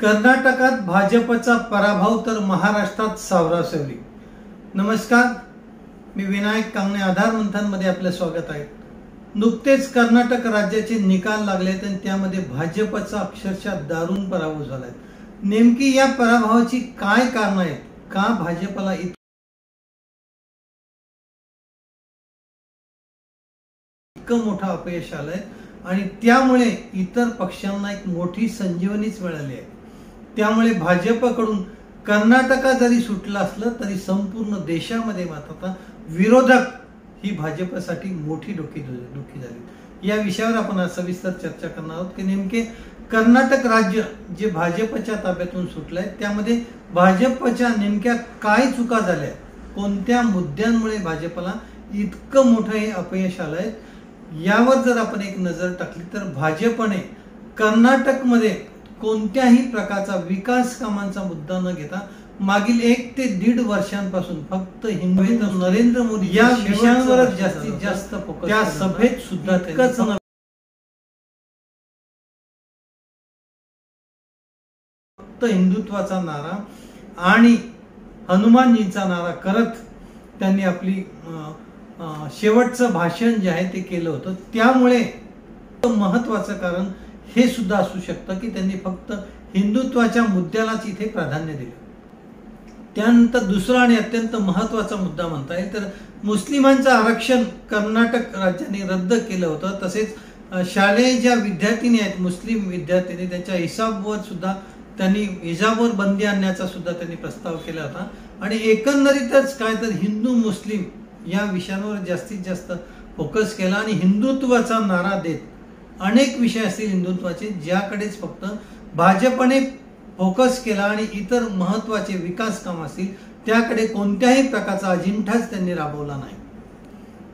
कर्नाटकात भाजपचा पराभव तर महाराष्ट्रात सावरासवरी नमस्कार मी विनायक कांगणे आधार मंथनमध्ये आपलं स्वागत आहे. नुकतेच कर्नाटक राज्याचे निकाल लागले आणि त्यामध्ये भाजपचा अक्षरशः दारुण पराभव झालाय. नेमकी या पराभवाची काय कारण आहेत? का भाजपला इत- इतकं मोठं अपयश आलंय? आणि त्यामुळे इतर पक्षांना एक मोठी संजीवनीच मिळाली आहे. त्यामुळे भाजपकडून कर्नाटका जरी सुटलं असलं तरी संपूर्ण देशामध्ये मात्र आता विरोधक ही भाजपसाठी मोठी डोकी डोकी झाली. या विषयावर आपण आज सविस्तर चर्चा करणार आहोत की नेमके कर्नाटक राज्य जे भाजपच्या ताब्यातून सुटलंय त्यामध्ये भाजपच्या नेमक्या काय चुका झाल्या कोणत्या मुद्द्यांमुळे भाजपला इतकं मोठं हे अपयश आलंय यावर जर आपण एक नजर टाकली तर भाजपने कर्नाटकमध्ये कोणत्याही प्रकारचा विकास कामांचा मुद्दा न घेता मागील एक ते दीड वर्षांपासून फक्त हिंदू नरेंद्र मोदी या विषयांवरच जास्तीत जास्त त्या सभेत सुद्धा फक्त हिंदुत्वाचा नारा आणि हनुमानजींचा नारा करत त्यांनी आपली शेवटचं भाषण जे आहे ते केलं होतं. त्यामुळे महत्वाचं कारण हे सुद्धा असू शकतं की त्यांनी फक्त हिंदुत्वाच्या मुद्द्यालाच इथे प्राधान्य दिलं. त्यानंतर दुसरा आणि अत्यंत महत्त्वाचा मुद्दा म्हणता येईल तर मुस्लिमांचं आरक्षण कर्नाटक राज्याने रद्द केलं होतं. तसेच शालेय ज्या विद्यार्थिनी आहेत मुस्लिम विद्यार्थिनी त्यांच्या हिसाबवर सुद्धा त्यांनी हिजाबवर बंदी आणण्याचा सुद्धा त्यांनी प्रस्ताव केला होता. आणि एकंदरीतच काय तर हिंदू मुस्लिम या विषयांवर जास्तीत जास्त फोकस केला आणि हिंदुत्वाचा नारा देत अनेक विषय असतील हिंदुत्वाचे ज्याकडेच फक्त भाजपने फोकस केला आणि इतर महत्त्वाचे विकास काम असतील त्याकडे कोणत्याही प्रकारचा अजिंठाच त्यांनी राबवला नाही.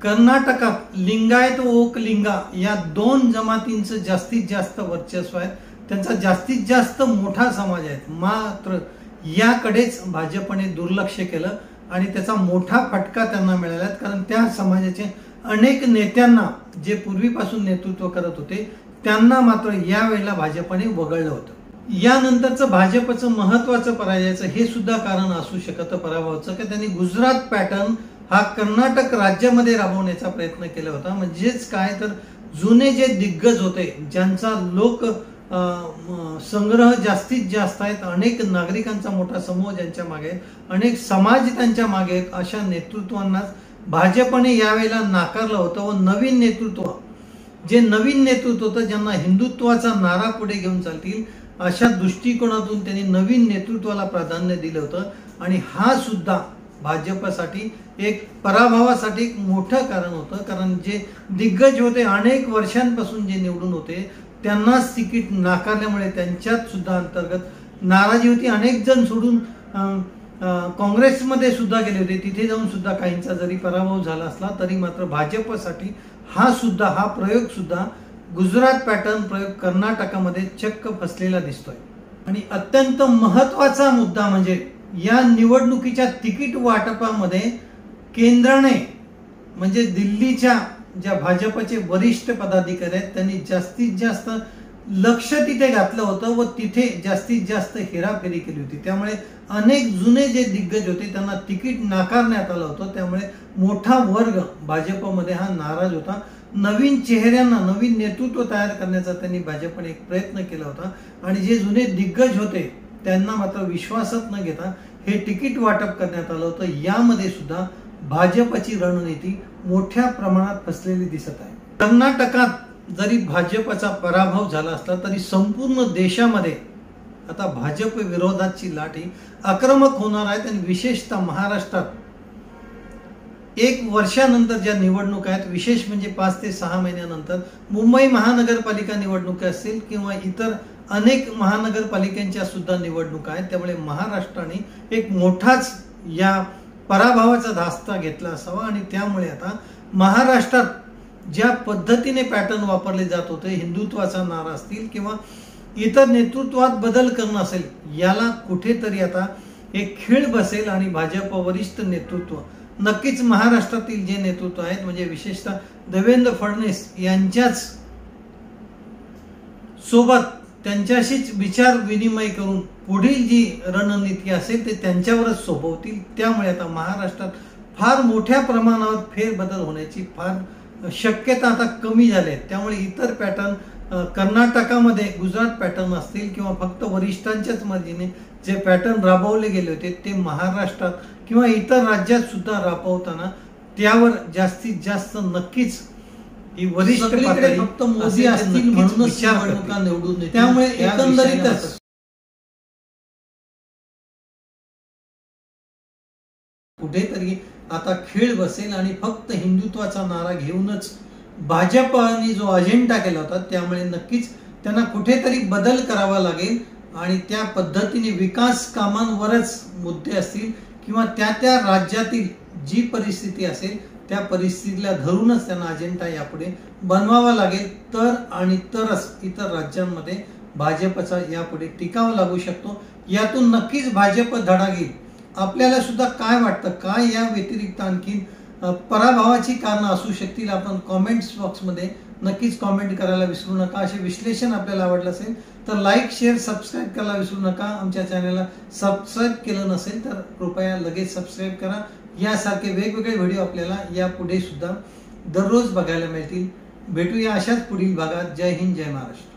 कर्नाटकात लिंगायत ओक ओकलिंगा या दोन जमातींचं जास्तीत जास्त वर्चस्व आहे. त्यांचा जास्तीत जास्त मोठा समाज आहे. मात्र याकडेच भाजपने दुर्लक्ष केलं आणि त्याचा मोठा फटका त्यांना मिळाला कारण त्या समाजाचे अनेक नेत्यांना जे पूर्वीपासून नेतृत्व करत होते त्यांना मात्र यावेळेला भाजपने वगळलं होतं. यानंतरचं भाजपचं महत्वाचं पराजयाचं हे सुद्धा कारण असू शकतं पराभवाचं की त्यांनी गुजरात पॅटर्न हा कर्नाटक राज्यामध्ये राबवण्याचा प्रयत्न केला होता. म्हणजेच काय? तर जुने जे दिग्गज होते ज्यांचा लोक संग्रह जास्तीत जास्त आहेत अनेक नागरिकांचा मोठा समूह ज्यांच्या मागे अनेक समाज त्यांच्या मागे आहेत अशा नेतृत्वांनाच भाजपने यावेळेला नाकारलं होतं व नवीन नेतृत्व जे नवीन नेतृत्व होतं ज्यांना हिंदुत्वाचा नारा पुढे घेऊन चालतील अशा दृष्टिकोनातून त्यांनी नवीन नेतृत्वाला प्राधान्य दिलं होतं. आणि हा सुद्धा भाजपसाठी एक पराभवासाठी एक मोठं कारण होतं. कारण जे दिग्गज होते अनेक वर्षांपासून जे निवडून होते त्यांनाच तिकीट नाकारल्यामुळे त्यांच्यात सुद्धा अंतर्गत नाराजी होती. अनेक जण सोडून काँग्रेसमध्ये सुद्धा गेले होते. तिथे जाऊन सुद्धा काहींचा जरी पराभव झाला असला तरी मात्र भाजपसाठी हा सुद्धा हा प्रयोग सुद्धा गुजरात पॅटर्न प्रयोग कर्नाटकामध्ये चक्क फसलेला दिसतोय. आणि अत्यंत महत्त्वाचा मुद्दा म्हणजे या निवडणुकीच्या तिकीट वाटपामध्ये केंद्राने म्हणजे दिल्लीच्या ज्या भाजपचे वरिष्ठ पदाधिकारी आहेत त्यांनी जास्तीत जास्त लक्ष तिथे घातलं होतं व तिथे जास्तीत जास्त हेराफेरी केली होती. त्यामुळे अनेक जुने जे दिग्गज होते त्यांना तिकीट नाकारण्यात आलं होतं. त्यामुळे मोठा वर्ग भाजपमध्ये हा नाराज होता. नवीन चेहऱ्यांना नवीन नेतृत्व तयार करण्याचा त्यांनी भाजपने एक प्रयत्न केला होता. आणि जे जुने दिग्गज होते त्यांना मात्र विश्वासात न घेता हे तिकीट वाटप करण्यात आलं होतं. यामध्ये सुद्धा भाजपची रणनीती मोठ्या प्रमाणात फसलेली दिसत आहे. कर्नाटकात जरी भाजपचा पराभव झाला असला तरी संपूर्ण देशामध्ये आता भाजप विरोधाची लाट ही आक्रमक होणार आहेत आणि विशेषतः महाराष्ट्रात एक वर्षानंतर ज्या निवडणुका आहेत विशेष म्हणजे पाच ते सहा महिन्यानंतर मुंबई महानगरपालिका निवडणुका असतील किंवा इतर अनेक महानगरपालिकांच्या सुद्धा निवडणुका आहेत त्यामुळे महाराष्ट्राने एक मोठाच या पराभवाचा धास्ता घेतला असावा आणि त्यामुळे आता महाराष्ट्रात ज्या पद्धतीने पॅटर्न वापरले जात होते हिंदुत्वाचा नारा असतील किंवा इतर नेतृत्वात बदल करणं असेल याला कुठेतरी आता एक खेळ बसेल आणि भाजप वरिष्ठ नेतृत्व नक्कीच महाराष्ट्रातील जे नेतृत्व आहेत म्हणजे विशेषतः देवेंद्र फडणवीस यांच्याच सोबत त्यांच्याशीच विचार विनिमय करून पुढील जी रणनीती असेल ते त्यांच्यावरच सोपवतील त्यामुळे आता महाराष्ट्रात फार मोठ्या प्रमाणावर फेरबदल होण्याची फार शक्यता आता कमी झाली आहे त्यामुळे इतर पॅटर्न कर्नाटकामध्ये गुजरात पॅटर्न असतील किंवा फक्त वरिष्ठांच्याच मर्जीने जे पॅटर्न राबवले गेले होते ते महाराष्ट्रात किंवा इतर राज्यात सुद्धा राबवताना त्यावर जास्तीत जास्त नक्कीच ही वरिष्ठ फक्त मोदी असतील म्हणूनच. निवडून. त्यामुळे एकंदरीतच कुठेतरी आता खेळ बसेल आणि फक्त हिंदुत्वाचा नारा घेऊनच भाजपाने जो अजेंडा केला होता त्यामुळे नक्कीच त्यांना कुठेतरी बदल करावा लागेल आणि त्या पद्धतीने विकास कामांवरच मुद्दे असतील किंवा त्या त्या राज्यातील जी परिस्थिती असेल त्या परिस्थितीला धरूनच त्यांना अजेंडा यापुढे बनवावा लागेल. तर आणि तरच इतर राज्यांमध्ये भाजपचा यापुढे टिकाव लागू शकतो. यातून नक्कीच भाजप धडा घेईल आपल्याला सुद्धा काय वाटतं? काय या व्यतिरिक्त आणखी पराभवाची कारणं असू शकतील? आपण कॉमेंट्स बॉक्समध्ये नक्कीच कॉमेंट करायला विसरू नका. असे विश्लेषण आपल्याला आवडलं असेल तर लाईक शेअर सबस्क्राईब करायला विसरू नका. आमच्या चॅनलला सबस्क्राईब केलं नसेल तर कृपया लगेच सबस्क्राईब करा. यासारखे वेगवेगळे व्हिडिओ आपल्याला यापुढे सुद्धा दररोज बघायला मिळतील. भेटूया अशाच पुढील भागात. जय हिंद जय महाराष्ट्र.